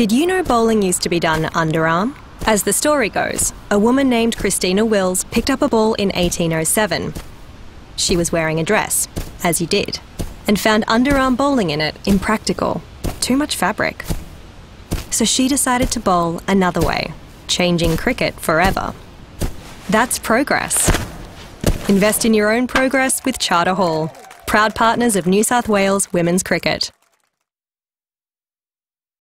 Did you know bowling used to be done underarm? As the story goes, a woman named Christina Willes picked up a ball in 1807. She was wearing a dress, as you did, and found underarm bowling in it impractical. Too much fabric. So she decided to bowl another way, changing cricket forever. That's progress. Invest in your own progress with Charter Hall, proud partners of New South Wales women's cricket.